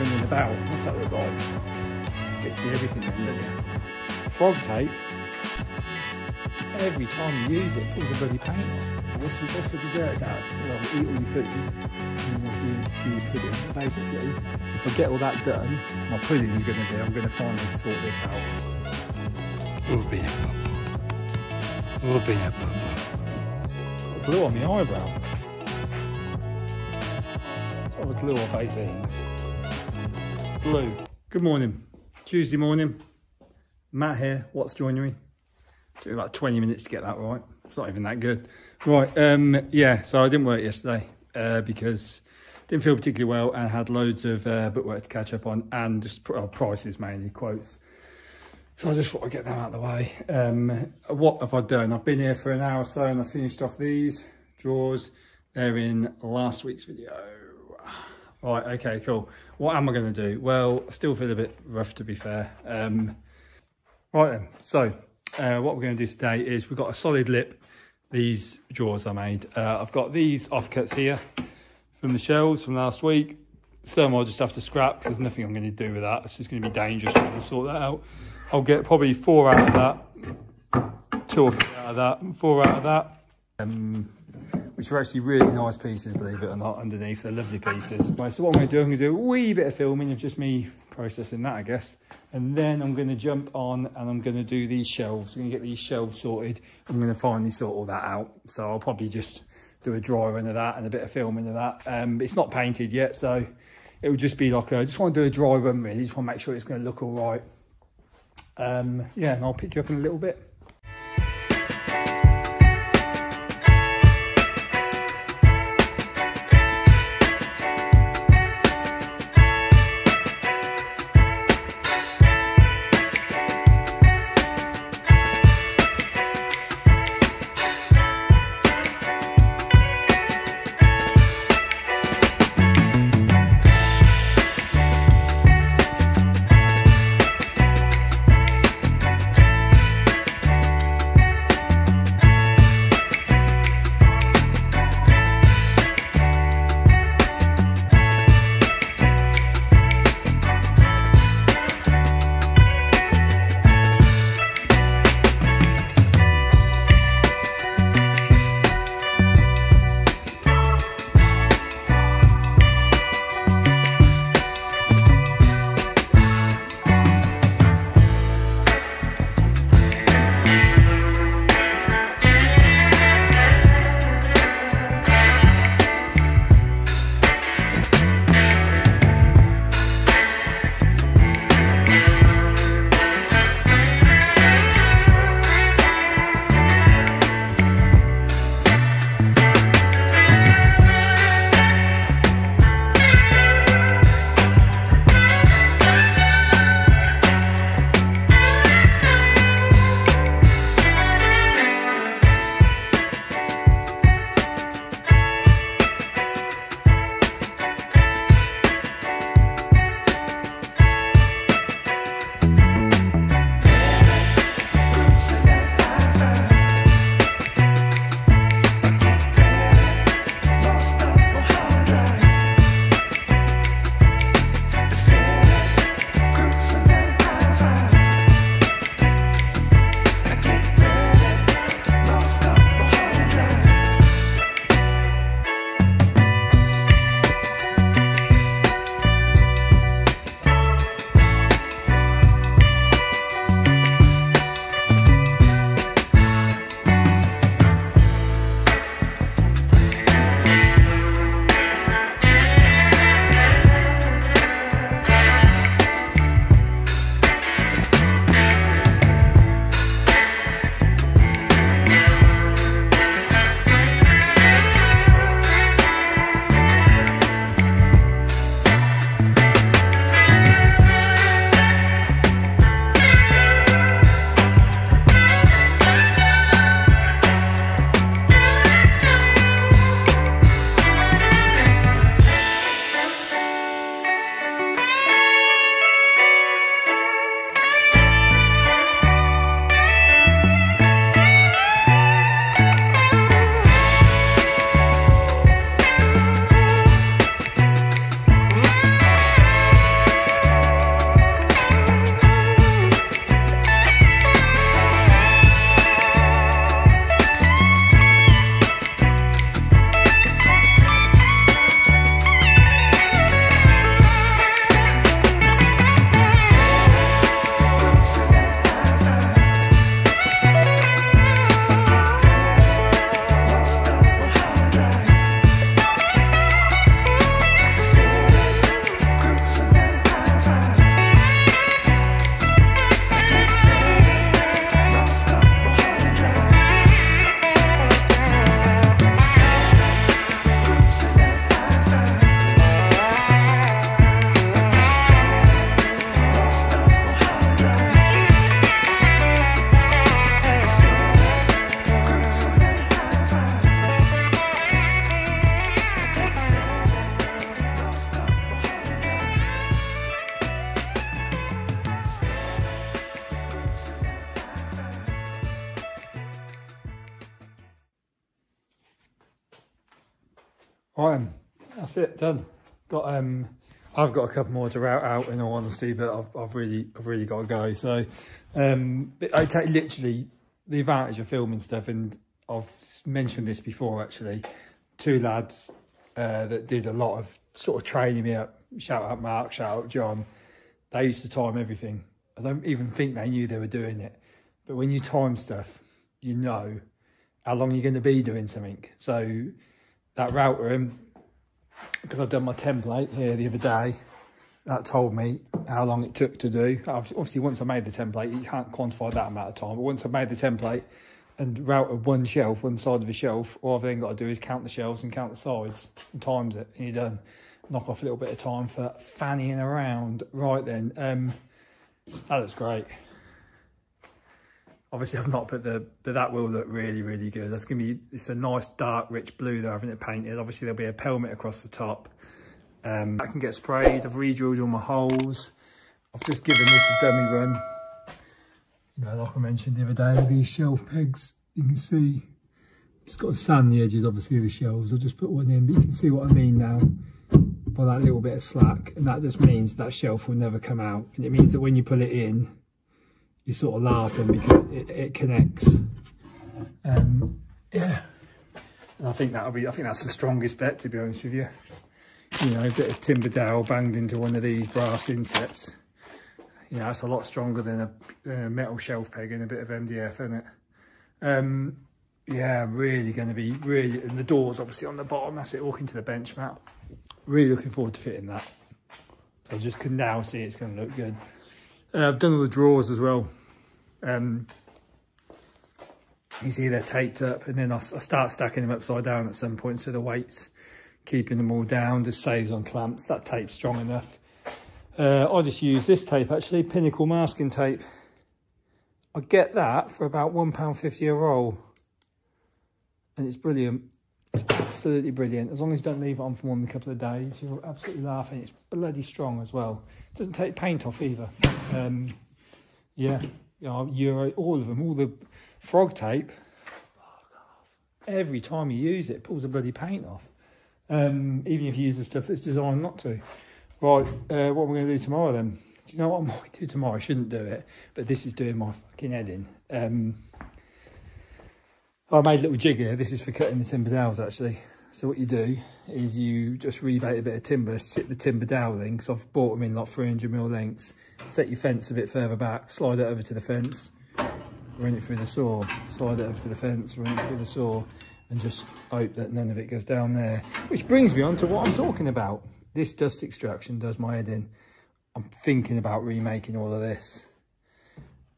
running about. What's that look like? You get see everything don't you? Frog tape. Every time you use it, pulls the bloody paint off. What's the, what's the dessert, Dad? Well, eat all your food mm, and do your pudding. Basically, if I get all that done, my pudding is going to be, I'm going to finally sort this out. Oh, peanut butter. Oh, peanut butter. Glue on my eyebrow. Sort of glue baked beans. Blue. Good morning. Tuesday morning. Matt here. Watts Joinery? Took about 20 minutes to get that right. It's not even that good. Right, um, yeah, so I didn't work yesterday uh, because didn't feel particularly well and had loads of uh, bookwork to catch up on and just pr- uh, prices mainly, quotes. So I just thought I'd get them out of the way. Um, what have I done? I've been here for an hour or so and I finished off these drawers. They're in last week's video. Right, okay, cool. What am I going to do? Well, I still feel a bit rough to be fair. Um, right then, so uh, what we're going to do today is we've got a solid lip, these drawers I made. Uh, I've got these offcuts here from the shelves from last week. Some I'll just have to scrap because there's nothing I'm going to do with that. It's just going to be dangerous trying to sort that out. I'll get probably four out of that, two or three out of that, four out of that. Um, which are actually really nice pieces, believe it or not, underneath. They're lovely pieces. Right, so what I'm going to do, I'm going to do a wee bit of filming of just me processing that, I guess. And then I'm going to jump on and I'm going to do these shelves. I'm going to get these shelves sorted. I'm going to finally sort all that out. So I'll probably just do a dry run of that and a bit of filming of that. Um, it's not painted yet, so it will just be like, a, I just want to do a dry run really. Just want to make sure it's going to look all right. Um, yeah, and I'll pick you up in a little bit. Right, um, that's it, done. Got um, I've got a couple more to route out in all honesty, but I've, I've really, I've really got to go. So, um, I take literally the advantage of filming stuff, and I've mentioned this before actually. Two lads uh, that did a lot of sort of training me up. Shout out Mark, shout out John. They used to time everything. I don't even think they knew they were doing it. But when you time stuff, you know how long you're going to be doing something. So that router, in because I've done my template here the other day, that told me how long it took to do. Obviously, once I made the template, you can't quantify that amount of time. But once I made the template and routed one shelf, one side of a shelf, all I've then got to do is count the shelves and count the sides and times it, and you're done. Knock off a little bit of time for fannying around. Right then, um, that looks great. Obviously, I've not put the, but that will look really, really good. That's going to be, it's a nice dark, rich blue they're having it painted. Obviously, there'll be a pelmet across the top. Um, that can get sprayed. I've re-drilled all my holes. I've just given this a dummy run. You know, like I mentioned the other day, these shelf pegs, you can see it's got to sand the edges, obviously, the shelves. I'll just put one in, but you can see what I mean now by that little bit of slack. And that just means that shelf will never come out. And it means that when you put it in, you're sort of laughing because it, it connects. Um, yeah, and I think that'll be. I think that's the strongest bet, to be honest with you. You know, a bit of timber dowel banged into one of these brass insets. You know, that's a lot stronger than a, a metal shelf peg and a bit of MDF, isn't it? Um, yeah, really going to be really, and the doors obviously on the bottom. That's it, walking to the bench mat. Really looking forward to fitting that. I just can now see it's going to look good. Uh, I've done all the drawers as well. Um, you see they're taped up and then I, I start stacking them upside down at some point so the weights keeping them all down just saves on clamps. That tape's strong enough. Uh, I just use this tape actually, Pinnacle masking tape. I get that for about £1.50 a roll. And it's brilliant. It's absolutely brilliant. As long as you don't leave it on for more than a couple of days, you're absolutely laughing. It's bloody strong as well. It doesn't take paint off either. Um, yeah, you know, Euro, all of them, all the frog tape. Every time you use it, it pulls the bloody paint off. Um, even if you use the stuff that's designed not to. Right, uh, what am I going to do tomorrow then? Do you know what I might do tomorrow? I shouldn't do it, but this is doing my fucking head in. Um, I made a little jig here. This is for cutting the timber dowels actually. So what you do is you just rebate a bit of timber, sit the timber dowel in, because I've bought them in like 300 mil lengths. Set your fence a bit further back, slide it over to the fence, run it through the saw, slide it over to the fence, run it through the saw, and just hope that none of it goes down there. Which brings me on to what I'm talking about. This dust extraction does my head in. I'm thinking about remaking all of this.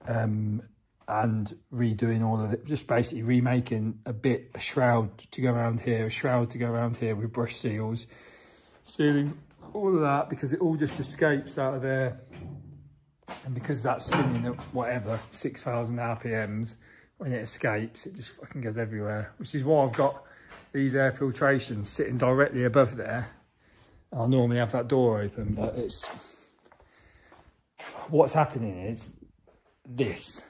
Um, and redoing all of it, just basically remaking a bit, a shroud to go around here, a shroud to go around here with brush seals, sealing all of that because it all just escapes out of there. And because that's spinning at whatever, 6,000 RPMs, when it escapes, it just fucking goes everywhere, which is why I've got these air filtrations sitting directly above there. I'll normally have that door open, but it's, what's happening is this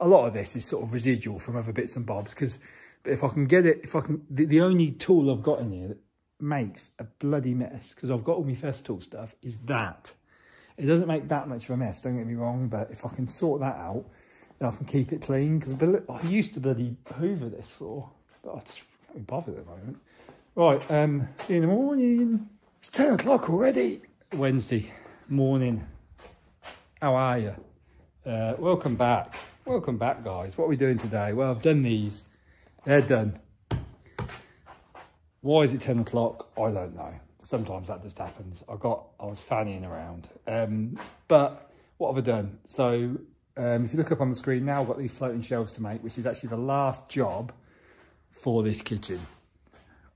a lot of this is sort of residual from other bits and bobs because if I can get it, if I can, the, the only tool I've got in here that makes a bloody mess because I've got all my Festool stuff is that. It doesn't make that much of a mess, don't get me wrong, but if I can sort that out, then I can keep it clean because I used to bloody hoover this floor, but I just can't be bothered at the moment. Right, um, see you in the morning. It's 10 o'clock already. Wednesday morning. How are you? Uh, welcome back. Welcome back, guys. What are we doing today? Well, I've done these. They're done. Why is it 10 o'clock? I don't know. Sometimes that just happens. I got, I was fanning around. Um, but what have I done? So um, if you look up on the screen now, I've got these floating shelves to make, which is actually the last job for this kitchen.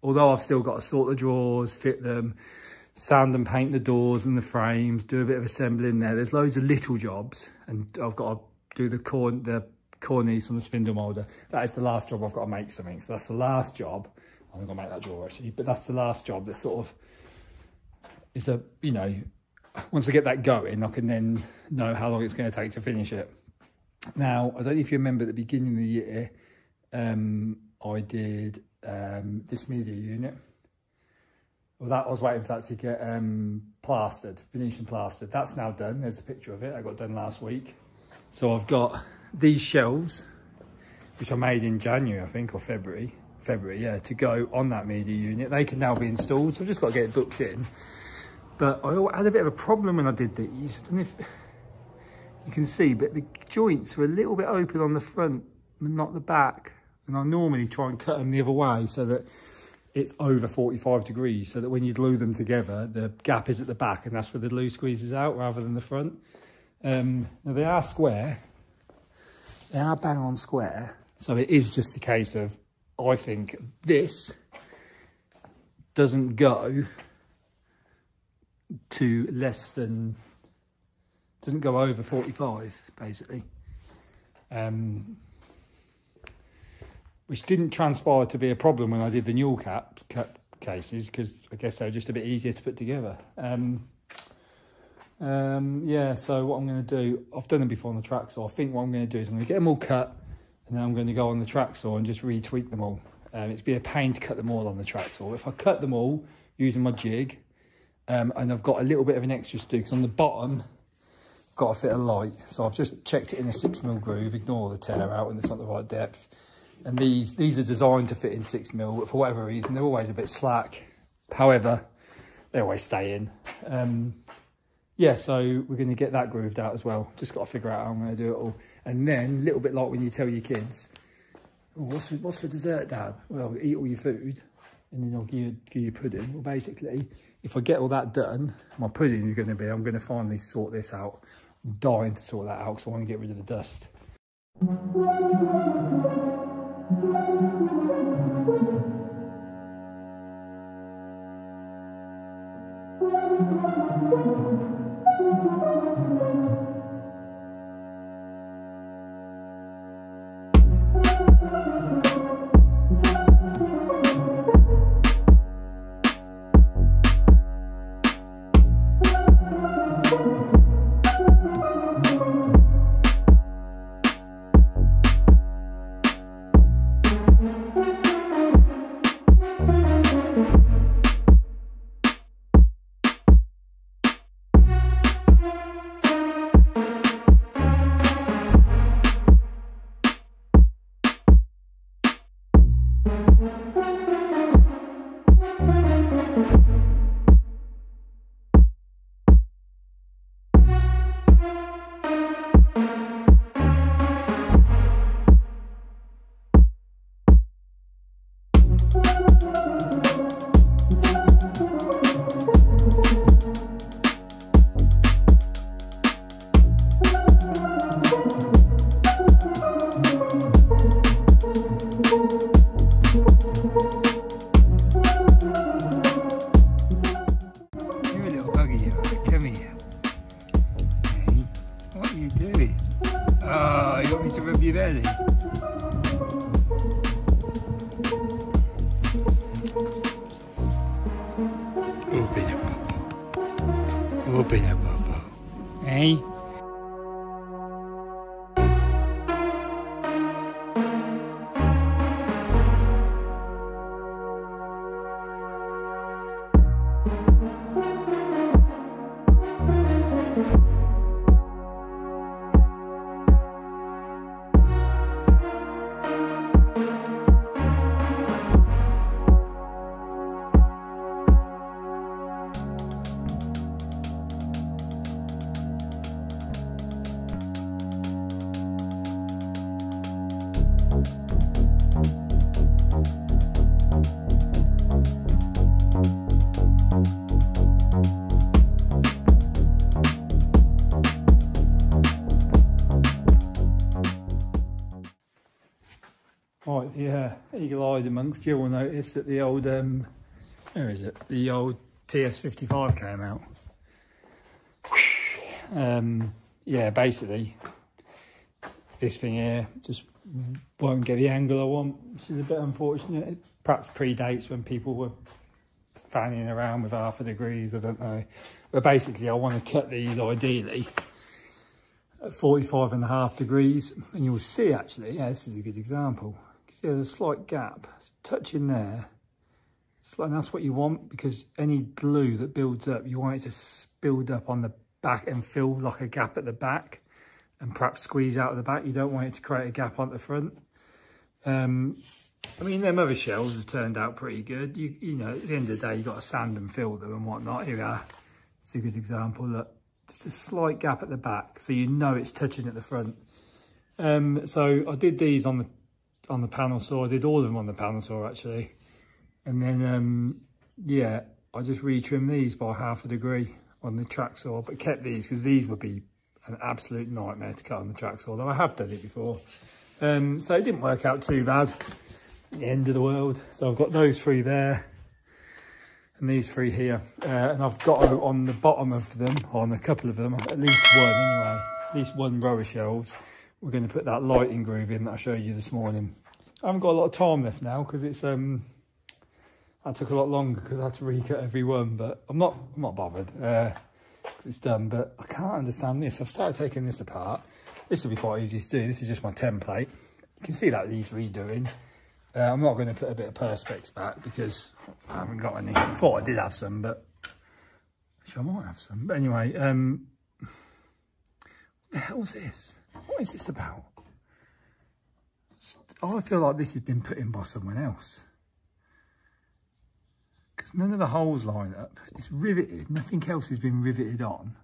Although I've still got to sort the drawers, fit them, sand and paint the doors and the frames, do a bit of assembling there. There's loads of little jobs and I've got to do the corn the cornice on the spindle moulder. That is the last job I've got to make something. So that's the last job. I'm gonna make that drawer actually, but that's the last job that sort of is a you know once I get that going, I can then know how long it's going to take to finish it. Now, I don't know if you remember at the beginning of the year, um, I did um, this media unit. Well, that I was waiting for that to get um, plastered, Venetian plastered. That's now done. There's a picture of it. I got done last week. So I've got these shelves, which I made in January, I think, or February. February, yeah, to go on that media unit. They can now be installed, so I've just got to get it booked in. But I had a bit of a problem when I did these. I don't know if you can see, but the joints are a little bit open on the front, but not the back. And I normally try and cut them the other way so that it's over 45 degrees, so that when you glue them together, the gap is at the back, and that's where the glue squeezes out rather than the front. Um, now they are square, they are bang on square, so it is just a case of I think this doesn't go to less than, doesn't go over 45, basically. Um, which didn't transpire to be a problem when I did the Newell cap cut cases, because I guess they were just a bit easier to put together. Um, um, yeah, so what I'm going to do, I've done them before on the track, so I think what I'm going to do is I'm going to get them all cut, and then I'm going to go on the track saw and just retweak them all. Um, it's be a pain to cut them all on the track saw. If I cut them all using my jig, um, and I've got a little bit of an extra stu because on the bottom, I've got to fit a light. So I've just checked it in a six mil groove, ignore the tear out and it's not the right depth. And these, these are designed to fit in six mil, but for whatever reason, they're always a bit slack. However, they always stay in. Um, yeah, so we're going to get that grooved out as well. Just got to figure out how I'm going to do it all. And then, a little bit like when you tell your kids, oh, what's, for, what's for dessert, Dad? Well, eat all your food and then I'll give you, give you pudding. Well, basically, if I get all that done, my pudding is going to be, I'm going to finally sort this out. I'm dying to sort that out because I want to get rid of the dust. Right, eagle-eyed you will notice that the old, um, where is it? The old TS55 came out. Um, yeah, basically, this thing here just won't get the angle I want, which is a bit unfortunate. It perhaps predates when people were fanning around with half a degrees, I don't know. But basically, I want to cut these ideally at 45 and a half degrees. And you'll see actually, yeah, this is a good example. See there's a slight gap. It's touching there. So, that's what you want because any glue that builds up, you want it to build up on the back and fill like a gap at the back and perhaps squeeze out of the back. You don't want it to create a gap on the front. Um, I mean, them other shells have turned out pretty good. You, you know, at the end of the day, you've got to sand and fill them and whatnot. Here we are. It's a good example. Look, just a slight gap at the back, so you know it's touching at the front. Um, so I did these on the on the panel saw. I did all of them on the panel saw actually, and then um, yeah, I just retrimmed these by half a degree on the track saw, but kept these because these would be an absolute nightmare to cut on the track saw. Though I have done it before, um, so it didn't work out too bad. The end of the world. So I've got those three there and these three here. Uh, and I've got on the bottom of them, on a couple of them, at least one anyway, at least one row of shelves. We're going to put that lighting groove in that I showed you this morning. I haven't got a lot of time left now because it's um that took a lot longer because I had to recut every one, but I'm not I'm not bothered. Uh, it's done, but I can't understand this. I've started taking this apart. This will be quite easy to do. This is just my template. You can see that needs redoing. Uh, I'm not going to put a bit of perspex back because I haven't got any. I thought I did have some, but which I might have some. But anyway, um, the hell's this? What is this about? Oh, I feel like this has been put in by someone else. Because none of the holes line up. It's riveted. Nothing else has been riveted on.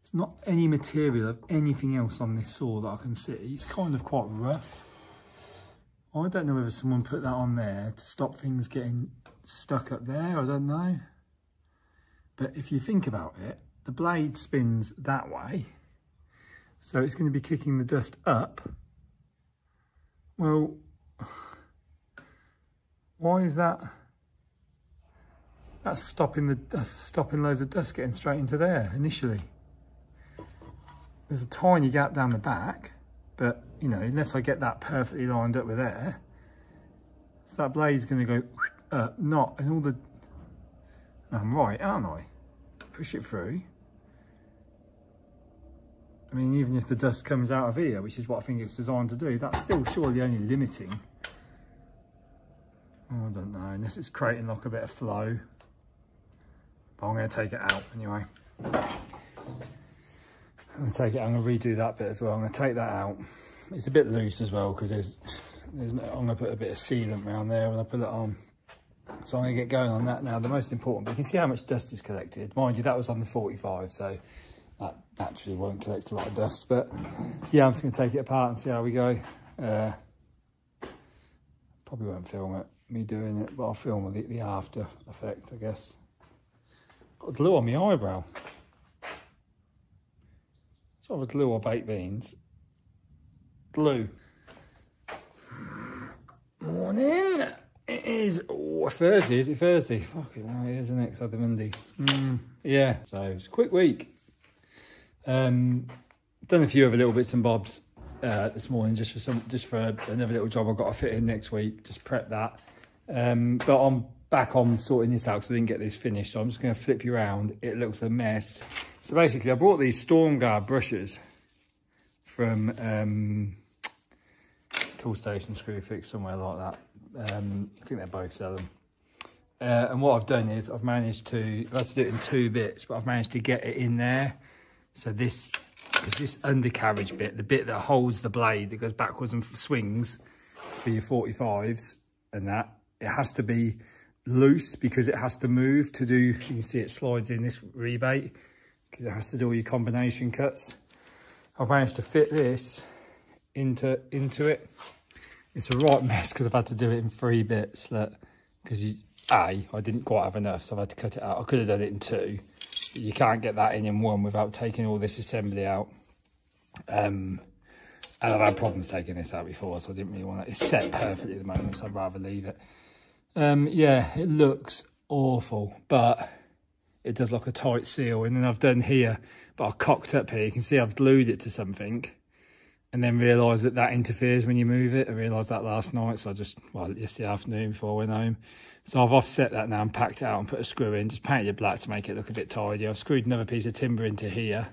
It's not any material of anything else on this saw that I can see. It's kind of quite rough. I don't know whether someone put that on there to stop things getting stuck up there. I don't know. But if you think about it, the blade spins that way. So it's going to be kicking the dust up. Well, why is that? That's stopping the that's stopping loads of dust getting straight into there initially. There's a tiny gap down the back but, you know, unless I get that perfectly lined up with air, so that blade's going to go not, and all the, I'm right, aren't I? Push it through. I mean, even if the dust comes out of here, which is what I think it's designed to do, that's still surely only limiting. Oh, I don't know, unless it's creating like a bit of flow. But I'm going to take it out anyway. I'm gonna take it, I'm gonna redo that bit as well. I'm gonna take that out. It's a bit loose as well because there's, there's I'm gonna put a bit of sealant around there when I put it on. So I'm gonna get going on that now. The most important, but you can see how much dust is collected. Mind you, that was on the 45, so that naturally won't collect a lot of dust. But yeah, I'm just gonna take it apart and see how we go. Uh, probably won't film it, me doing it, but I'll film the, the after effect, I guess. Got glue on my eyebrow. Sort of glue or baked beans. Glue. Morning. It is oh, Thursday. Is it Thursday? Fucking hell, it is, isn't it? It's Monday. Mm, yeah, so it's a quick week. Um, done a few other little bits and bobs uh, this morning just for some, just for another little job I've got to fit in next week. Just prep that. Um, but I'm back on sorting this out because I didn't get this finished. So I'm just going to flip you around. It looks a mess. So basically, I brought these storm guard brushes from um, Toolstation Screwfix, somewhere like that. Um, I think they both sell them. Uh, and what I've done is I've managed to, I had to do it in two bits, but I've managed to get it in there. So this, because this undercarriage bit, the bit that holds the blade that goes backwards and swings for your 45s and that, it has to be loose because it has to move to do, you can see it slides in this rebate because it has to do all your combination cuts. I've managed to fit this into into it. It's a right mess because I've had to do it in three bits. Because A, I didn't quite have enough, so I've had to cut it out. I could have done it in two. You can't get that in in one without taking all this assembly out. Um, and I've had problems taking this out before, so I didn't really want it. It's set perfectly at the moment, so I'd rather leave it. Um, yeah, it looks awful, but it does like a tight seal. And then I've done here, but I cocked up here. You can see I've glued it to something and then realised that that interferes when you move it. I realised that last night, so I just, well, yesterday afternoon before I went home. So I've offset that now and packed it out and put a screw in, just painted it black to make it look a bit tidy. I've screwed another piece of timber into here,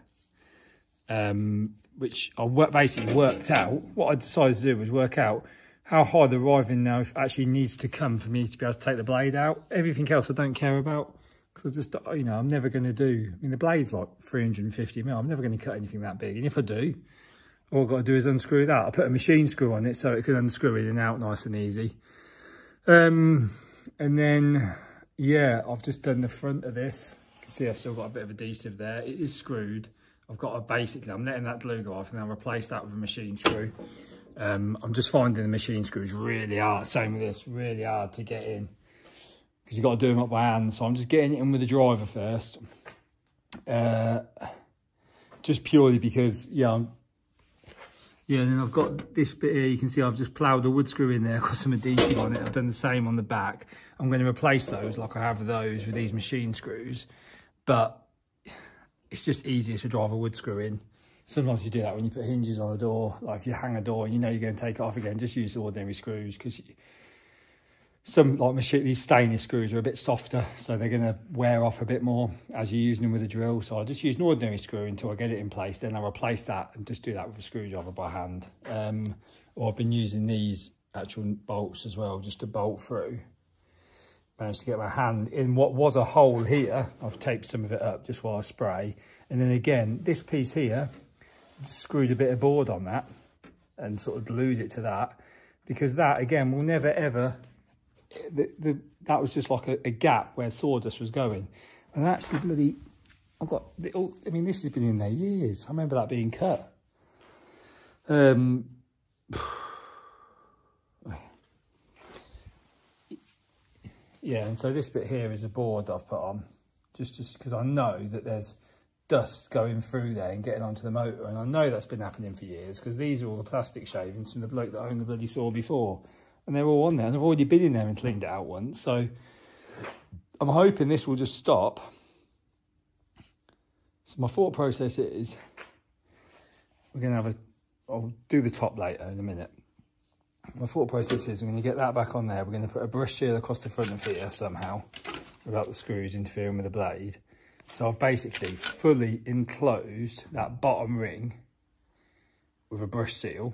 um, which I basically worked out. What I decided to do was work out how high the riving now actually needs to come for me to be able to take the blade out. Everything else I don't care about because I just, you know, I'm never going to do, I mean, the blade's like 350 mil. I'm never going to cut anything that big. And if I do, all I've got to do is unscrew that. I put a machine screw on it so it can unscrew in and out nice and easy. Um, and then, yeah, I've just done the front of this. You can see I've still got a bit of adhesive there. It is screwed. I've got a basically, I'm letting that glue go off and I'll replace that with a machine screw. Um, I'm just finding the machine screws really hard, same with this, really hard to get in because you've got to do them up by hand. So I'm just getting it in with the driver first. Uh, just purely because, yeah, I'm, yeah, and then I've got this bit here, you can see I've just ploughed a wood screw in there, got some adhesive on it, I've done the same on the back. I'm going to replace those like I have those with these machine screws, but it's just easier to drive a wood screw in sometimes you do that when you put hinges on a door like you hang a door and you know you're going to take it off again just use the ordinary screws because some like machine these stainless screws are a bit softer so they're going to wear off a bit more as you're using them with a drill. So i'll just use an ordinary screw until i get it in place. Then i'll replace that and just do that with a screwdriver by hand. Um, or i've been using these actual bolts as well just to bolt through. Managed to get my hand in what was a hole here. I've taped some of it up just while i spray. And then again this piece here screwed a bit of board on that and sort of glued it to that. Because that again will never ever the, the, that was just like a, a, gap where sawdust was going and actually bloody I've got little I mean this has been in there years I remember that being cut um yeah and so this bit here is a board that I've put on just just because I know that there's dust going through there and getting onto the motor. And I know that's been happening for years because these are all the plastic shavings from the bloke that owned the bloody saw before. And they're all on there. And I've already been in there and cleaned it out once. So I'm hoping this will just stop. So my thought process is we're going to have a, I'll do the top later in a minute. My thought process is we're going to get that back on there. We're going to put a brush seal across the front of here somehow without the screws interfering with the blade so I've basically fully enclosed that bottom ring with a brush seal.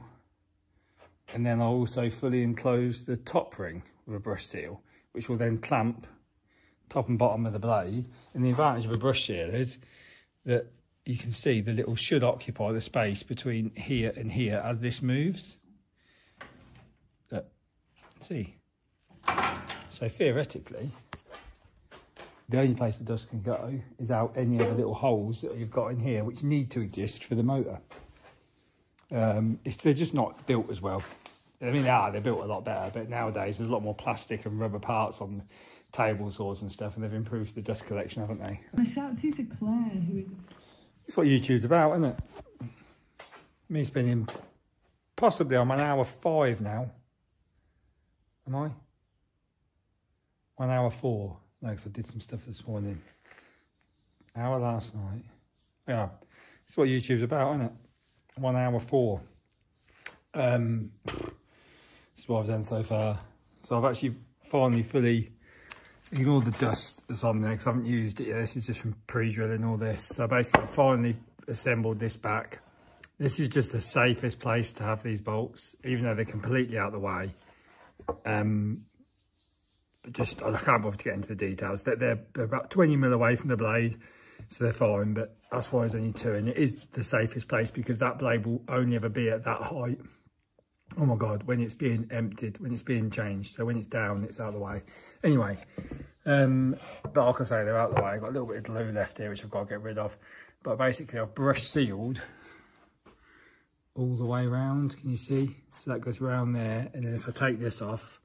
And then I'll also fully enclose the top ring with a brush seal, which will then clamp top and bottom of the blade. And the advantage of a brush seal is that you can see the little should occupy the space between here and here as this moves. But, see. So theoretically, the only place the dust can go is out any of the little holes that you've got in here, which need to exist for the motor. Um, they're just not built as well. I mean, they are, they're built a lot better, but nowadays there's a lot more plastic and rubber parts on table saws and stuff, and they've improved the dust collection, haven't they? A shout to to Claire, who is... It's what YouTube's about, isn't it? Me spending possibly I'm an hour five now. Am I? One hour four. No, because I did some stuff this morning. Hour last night. Yeah, it's what YouTube's about, isn't it? One hour four. Um, is what I've done so far. So I've actually finally fully ignored the dust that's on there because I haven't used it yet. This is just from pre-drilling all this. So basically, I finally assembled this back. This is just the safest place to have these bolts, even though they're completely out of the way. Um, but just I can't bother to get into the details. They're, they're about 20 mil away from the blade, so they're fine, but that's why there's only two, and it is the safest place because that blade will only ever be at that height. Oh my God, when it's being emptied, when it's being changed. So when it's down, it's out of the way. Anyway, um, but like I say, they're out of the way. I've got a little bit of glue left here, which I've got to get rid of. But basically, I've brush sealed all the way around. Can you see? So that goes around there. And then if I take this off,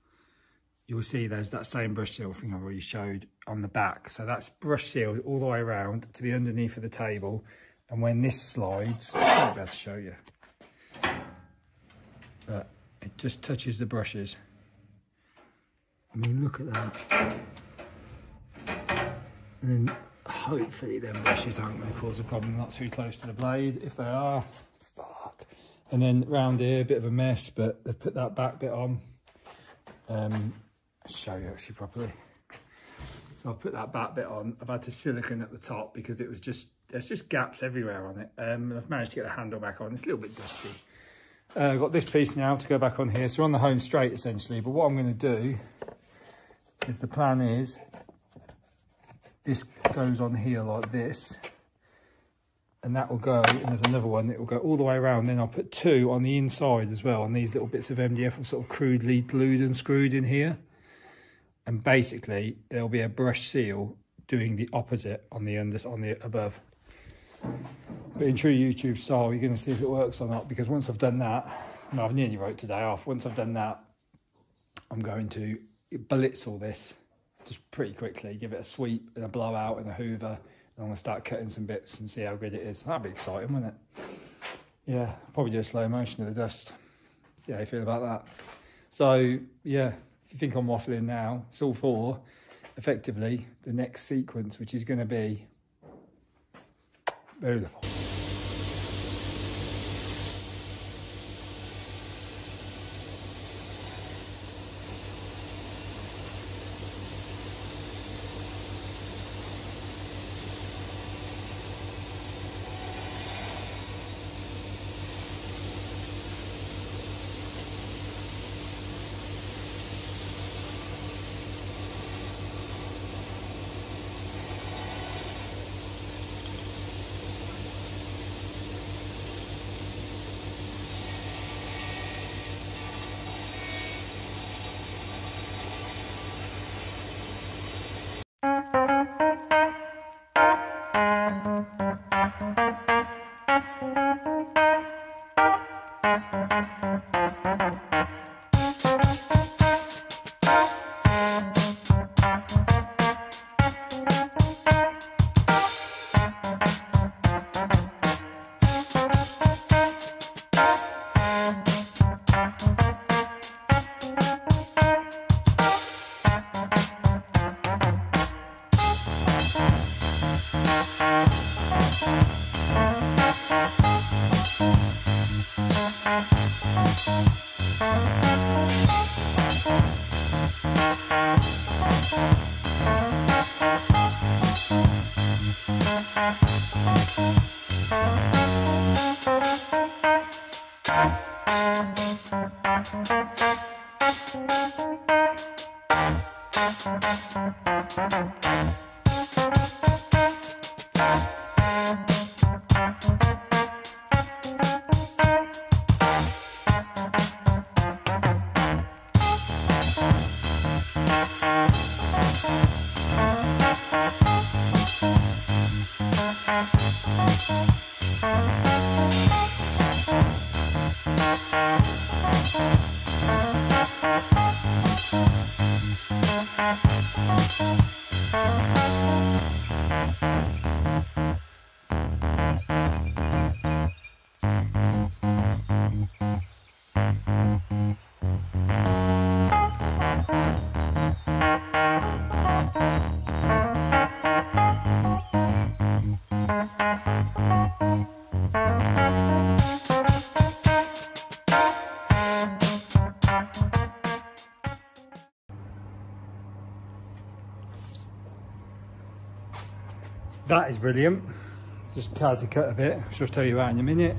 you'll see there's that same brush seal thing I've already showed on the back. So that's brush sealed all the way around to the underneath of the table. And when this slides, I'll be able to show you. But it just touches the brushes. I mean, look at that. And then hopefully them brushes aren't going to cause a problem, not too close to the blade. If they are, fuck. And then round here, a bit of a mess, but they've put that back bit on. Um, show you actually properly. So I've put that back bit on. I've had to silicon at the top because it was just, there's just gaps everywhere on it. Um, I've managed to get the handle back on. It's a little bit dusty. Uh, I've got this piece now to go back on here. So we're on the home straight essentially. But what I'm going to do is the plan is this goes on here like this. And that will go, and there's another one that will go all the way around. Then I'll put two on the inside as well. And these little bits of MDF are sort of crudely glued and screwed in here. And basically, there'll be a brush seal doing the opposite on the under, on the above. But in true YouTube style, you're going to see if it works or not. Because once I've done that, no, I've nearly wrote today off. Once I've done that, I'm going to blitz all this just pretty quickly. Give it a sweep and a blowout and a hoover. And I'm going to start cutting some bits and see how good it is. That'd be exciting, wouldn't it? Yeah, probably do a slow motion of the dust. See how you feel about that. So, yeah, you think I'm waffling now, it's all for effectively the next sequence, which is going to be beautiful. That is brilliant. Just had to cut a bit, which I'll tell you about in a minute.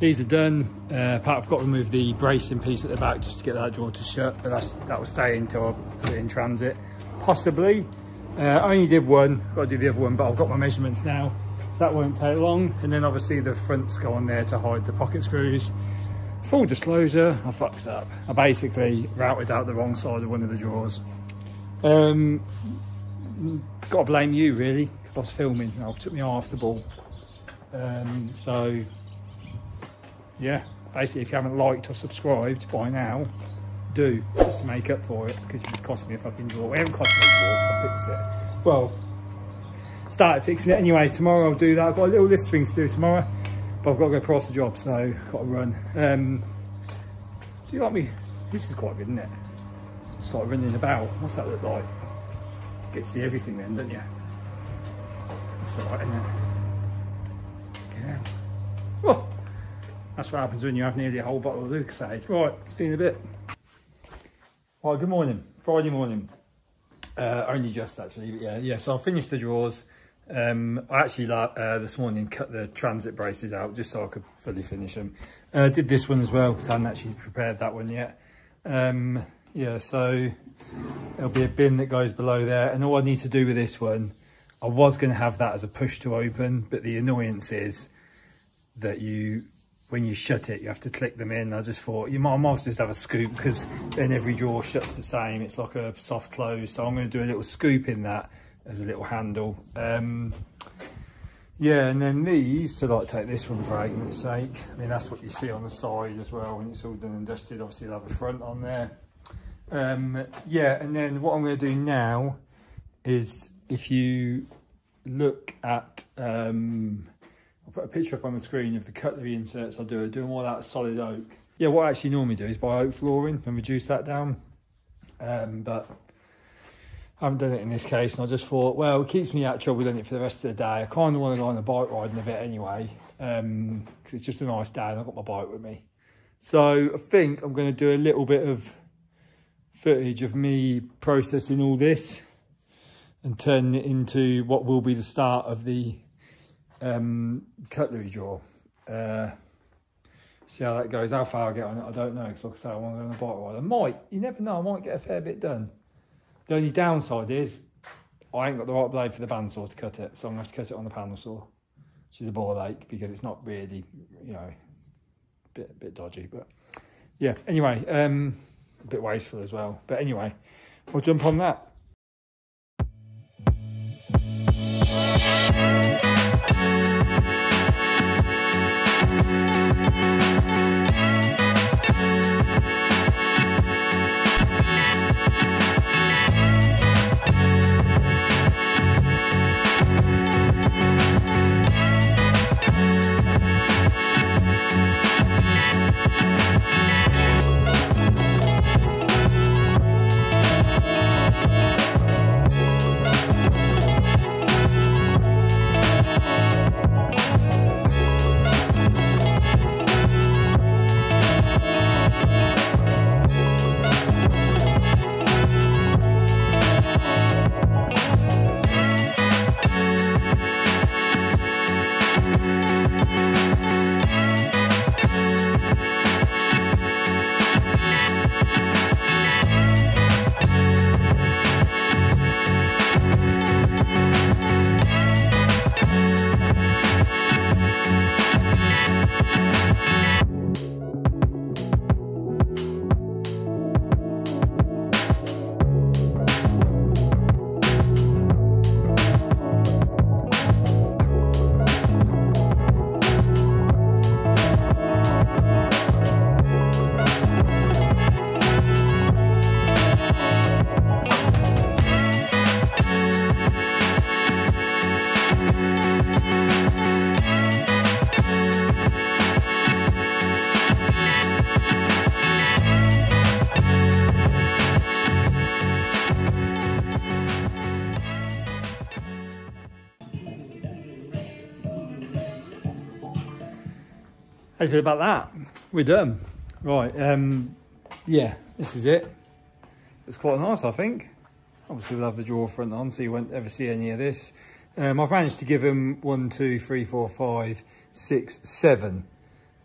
These are done. Uh, apart, I've got to remove the bracing piece at the back just to get that drawer to shut, but that's, that will stay until I put it in transit. Possibly. Uh, I only did one, got to do the other one, but I've got my measurements now, so that won't take long. And then obviously the fronts go on there to hide the pocket screws. Full disclosure, I fucked up. I basically routed out the wrong side of one of the drawers. Um, got to blame you really, because I was filming, I took me off the ball. Um, so yeah, basically if you haven't liked or subscribed by now, do, just to make up for it, because it's cost me a fucking drawer. It haven't cost me a drawer, I fixed it. Well, started fixing it anyway, tomorrow I'll do that. I've got a little list of things to do tomorrow, but I've got to go across the job, so I've got to run. Um, do you like me? This is quite good, isn't it? Like running about. What's that look like? Get to see everything then, don't you? That's alright, isn't it? Yeah. Oh. That's what happens when you have nearly a whole bottle of Lucozade. Right, see you in a bit. Right, good morning. Friday morning. Uh, only just actually, but yeah, yeah. So I finished the drawers. Um, I actually uh, this morning cut the transit braces out just so I could fully finish them. Uh, did this one as well because I hadn't actually prepared that one yet. Um, yeah, so there'll be a bin that goes below there, and all I need to do with this one, I was going to have that as a push to open, but the annoyance is that you when you shut it, you have to click them in. I just thought you might, I might just have a scoop because then every drawer shuts the same. It's like a soft close. So I'm going to do a little scoop in that as a little handle. Um, yeah, and then these, so like take this one for argument's sake. I mean, that's what you see on the side as well when it's all done and dusted. Obviously, you'll have a front on there. Um, yeah, and then what I'm going to do now is if you look at um, I'll put a picture up on the screen of the cutlery inserts I do. I do them all that solid oak. Yeah, what I actually normally do is buy oak flooring and reduce that down. Um, but I haven't done it in this case and I just thought, well, it keeps me out of trouble doing it for the rest of the day. I kind of want to go on a bike riding a bit anyway because um, it's just a nice day and I've got my bike with me. So I think I'm going to do a little bit of footage of me processing all this and turn it into what will be the start of the um, cutlery drawer. Uh, see how that goes. How far I get on it, I don't know. Because like I say, I want to go on a bike ride. I might. You never know. I might get a fair bit done. The only downside is I ain't got the right blade for the bandsaw to cut it, so I'm going to have to cut it on the panel saw, which is a ball ache because it's not really, you know, a bit, bit dodgy. But yeah, anyway, um, a bit wasteful as well. But anyway, we'll jump on that. How do you feel about that? We're done. Right, um, yeah, this is it. It's quite nice, I think. Obviously, we'll have the drawer front on, so you won't ever see any of this. Um, I've managed to give them one, two, three, four, five, six, seven.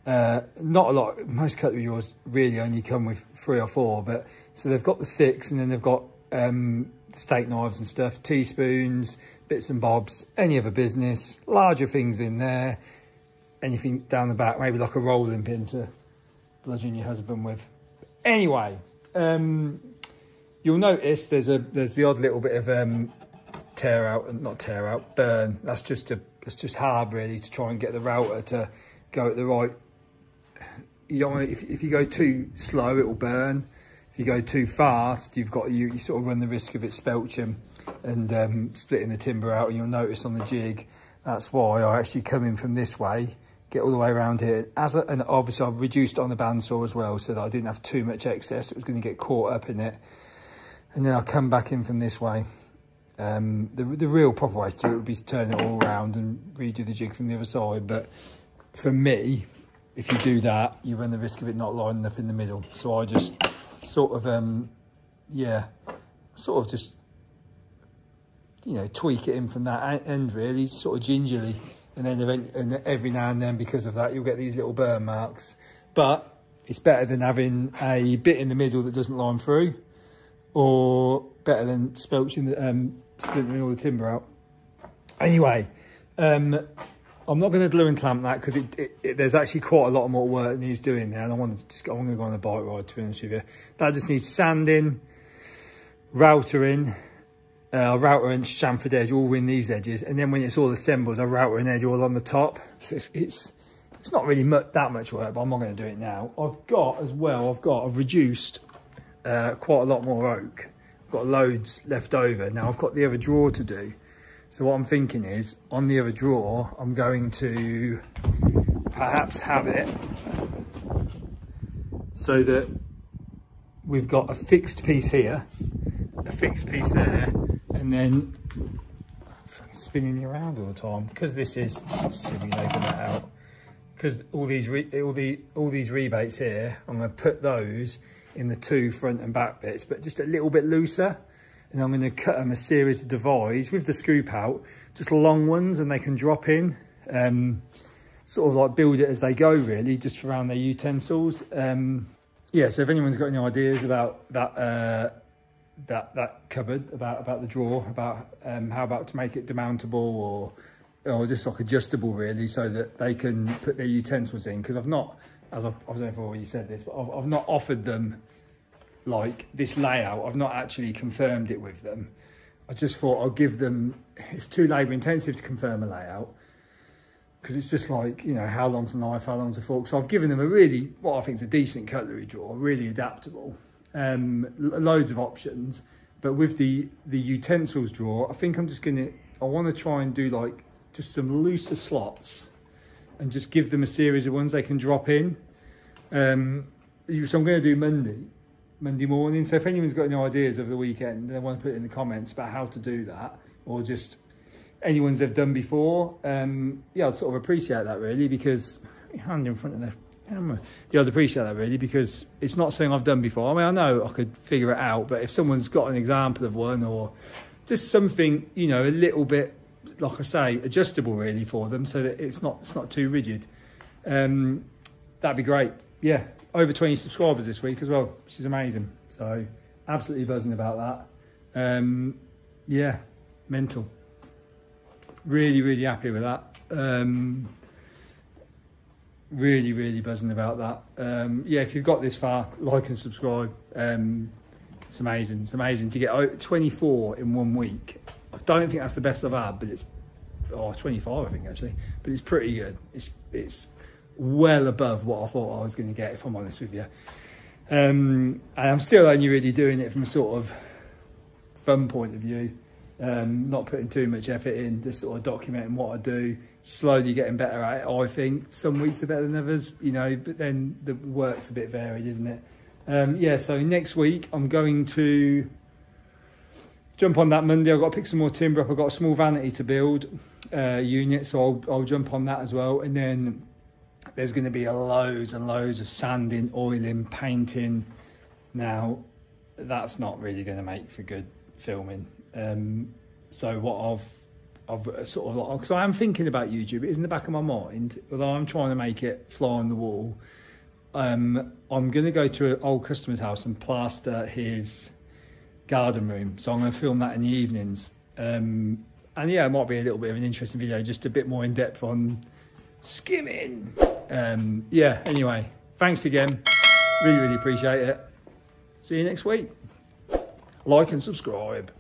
Uh, not a lot. Most cutlery drawers really only come with three or four, but so they've got the six, and then they've got um, steak knives and stuff, teaspoons, bits and bobs, any other business, larger things in there anything down the back, maybe like a rolling pin to bludgeon your husband with. Anyway, um, you'll notice there's a there's the odd little bit of um, tear out, and not tear out, burn. That's just a it's just hard really to try and get the router to go at the right. You don't want if if you go too slow, it will burn. If you go too fast, you've got you you sort of run the risk of it spelching and um, splitting the timber out. And you'll notice on the jig that's why I actually come in from this way get all the way around here. As a, and obviously I've reduced on the bandsaw as well so that I didn't have too much excess. It was going to get caught up in it. And then I'll come back in from this way. Um, the, the real proper way to do it would be to turn it all around and redo the jig from the other side. But for me, if you do that, you run the risk of it not lining up in the middle. So I just sort of, um, yeah, sort of just you know, tweak it in from that end really, sort of gingerly. And then and every now and then, because of that, you'll get these little burn marks. But it's better than having a bit in the middle that doesn't line through, or better than spelching the um, splintering all the timber out. Anyway, um, I'm not going to glue and clamp that because it, it, it, there's actually quite a lot more work that needs doing there, and I want to just I'm going to go on a bike ride to be honest with you. That just needs sanding, routering, uh, router and chamfered edge all in these edges, and then when it's all assembled, a router and edge all on the top. So it's it's, it's not really mu that much work, but I'm not going to do it now. I've got as well. I've got I've reduced uh, quite a lot more oak. I've got loads left over. Now I've got the other drawer to do. So what I'm thinking is, on the other drawer, I'm going to perhaps have it so that we've got a fixed piece here, a fixed piece there, and then fucking spinning you around all the time because this is. Open that out. Because all these all the all these rebates here, I'm going to put those in the two front and back bits, but just a little bit looser and I'm going to cut them a series of divides with the scoop out, just long ones, and they can drop in. Um, sort of like build it as they go, really, just around their utensils. Um, yeah, so if anyone's got any ideas about that uh, that that cupboard, about about the drawer, about um, how about to make it demountable or or just like adjustable, really, so that they can put their utensils in. Because I've not, as I've, I if I've already said this, but I've, I've not offered them like this layout. I've not actually confirmed it with them. I just thought I'll give them, it's too labour intensive to confirm a layout because it's just like, you know, how long's a knife, how long's a fork. So I've given them a really, what I think is a decent cutlery drawer, really adaptable, um, loads of options. But with the, the utensils drawer, I think I'm just to, I want to try and do like just some looser slots and just give them a series of ones they can drop in. Um, so I'm to do Monday. Monday morning. So if anyone's got any ideas of the weekend, they want to put in the comments about how to do that, or just anyone's they've done before, um, yeah, I'd sort of appreciate that really because hand in front of the Yeah, I'd appreciate that really because it's not something I've done before. I mean, I know I could figure it out, but if someone's got an example of one or just something, you know, a little bit, like I say, adjustable really for them, so that it's not it's not too rigid. Um, that'd be great. Yeah, over 20 subscribers this week as well, which is amazing. So absolutely buzzing about that. Um, yeah, mental. Really, really happy with that. Um, really, really buzzing about that. Um, yeah, if you've got this far, like and subscribe. Um, it's amazing. It's amazing to get 24 in one week. I don't think that's the best I've had, but it's oh 25 I think actually, but it's pretty good. It's it's well above what I thought I was going to get, if I'm honest with you. Um, and I'm still only really doing it from a sort of fun point of view, um, not putting too much effort in, just sort of documenting what I do, slowly getting better at it. I think some weeks are better than others, you know, but then the work's a bit varied, isn't it? Um, yeah, so next week I'm going to jump on that Monday. I've got to pick some more timber up. I've got a small vanity to build uh, unit, so I'll, I'll jump on that as well. And then there's going to be a loads and loads of sanding, oiling, painting. Now, that's not really going to make for good filming. Um, so what I've I've sort of like because I am thinking about YouTube. It is in the back of my mind, although I'm trying to make it fly on the wall. Um, I'm going to go to an old customer's house and plaster his garden room. So I'm going to film that in the evenings. Um, and yeah, it might be a little bit of an interesting video, just a bit more in depth on skimming. Um, yeah, anyway, thanks again. Really, really appreciate it. See you next week. Like and subscribe.